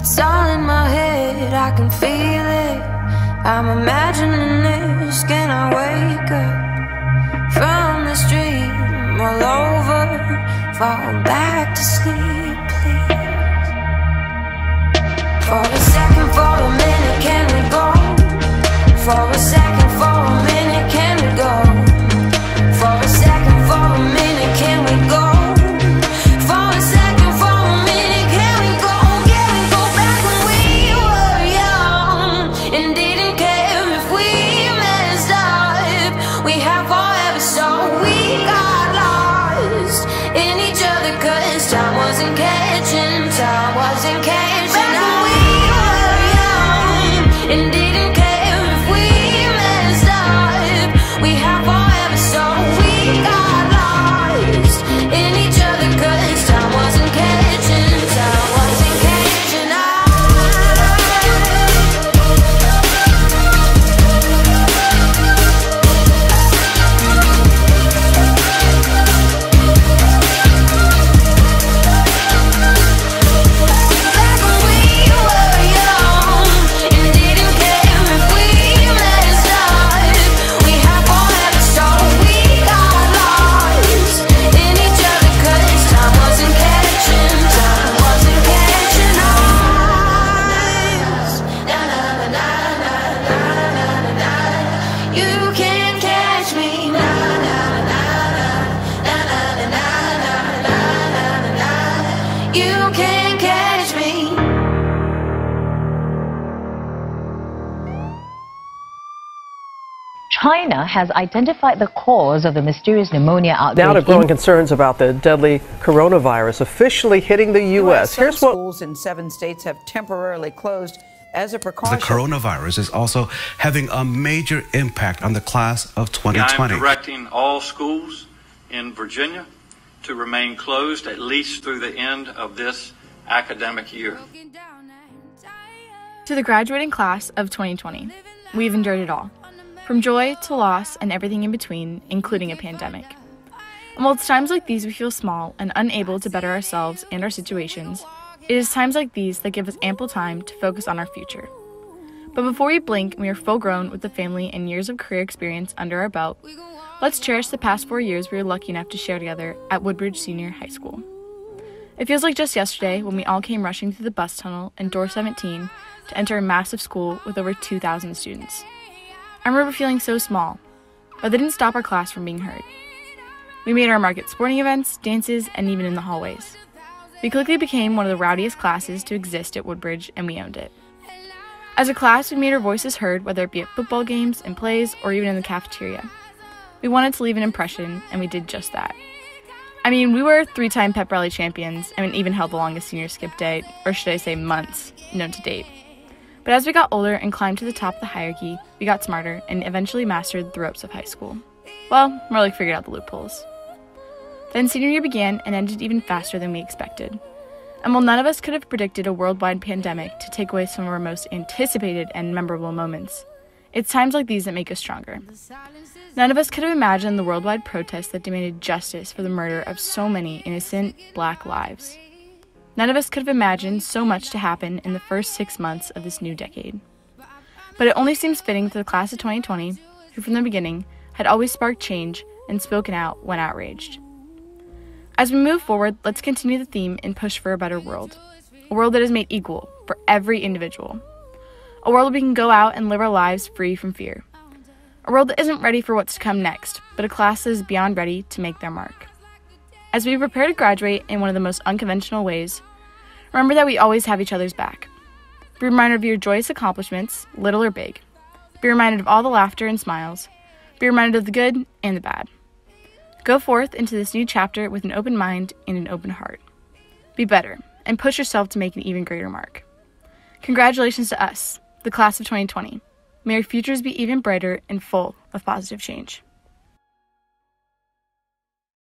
It's all in my head, I can feel it. I'm imagining this. Can I wake up from this dream? All over, fall back to sleep, please. For a second. occasion. when we were young. China has identified the cause of the mysterious pneumonia outbreak. Now to in growing concerns about the deadly coronavirus officially hitting the U.S. Some Here's what schools in seven states have temporarily closed as a precaution. The coronavirus is also having a major impact on the class of 2020. I am 2020. directing all schools in Virginia to remain closed at least through the end of this academic year. To the graduating class of 2020, we've endured it all from joy to loss and everything in between, including a pandemic. And while it's times like these we feel small and unable to better ourselves and our situations, it is times like these that give us ample time to focus on our future. But before we blink and we are full grown with the family and years of career experience under our belt, let's cherish the past four years we were lucky enough to share together at Woodbridge Senior High School. It feels like just yesterday when we all came rushing through the bus tunnel in door 17 to enter a massive school with over 2,000 students. I remember feeling so small, but they didn't stop our class from being heard. We made our mark at sporting events, dances, and even in the hallways. We quickly became one of the rowdiest classes to exist at Woodbridge, and we owned it. As a class, we made our voices heard, whether it be at football games and plays or even in the cafeteria. We wanted to leave an impression, and we did just that. I mean, we were three time pep rally champions and even held the longest senior skip day, or should I say months, known to date. But as we got older and climbed to the top of the hierarchy, we got smarter and eventually mastered the ropes of high school. Well, more like figured out the loopholes. Then senior year began and ended even faster than we expected. And while none of us could have predicted a worldwide pandemic to take away some of our most anticipated and memorable moments, it's times like these that make us stronger. None of us could have imagined the worldwide protests that demanded justice for the murder of so many innocent black lives. None of us could have imagined so much to happen in the first six months of this new decade. But it only seems fitting for the class of 2020, who from the beginning had always sparked change and spoken out when outraged. As we move forward, let's continue the theme and push for a better world. A world that is made equal for every individual. A world we can go out and live our lives free from fear. A world that isn't ready for what's to come next, but a class that is beyond ready to make their mark. As we prepare to graduate in one of the most unconventional ways, remember that we always have each other's back. Be reminded of your joyous accomplishments, little or big. Be reminded of all the laughter and smiles. Be reminded of the good and the bad. Go forth into this new chapter with an open mind and an open heart. Be better and push yourself to make an even greater mark. Congratulations to us, the class of 2020. May our futures be even brighter and full of positive change.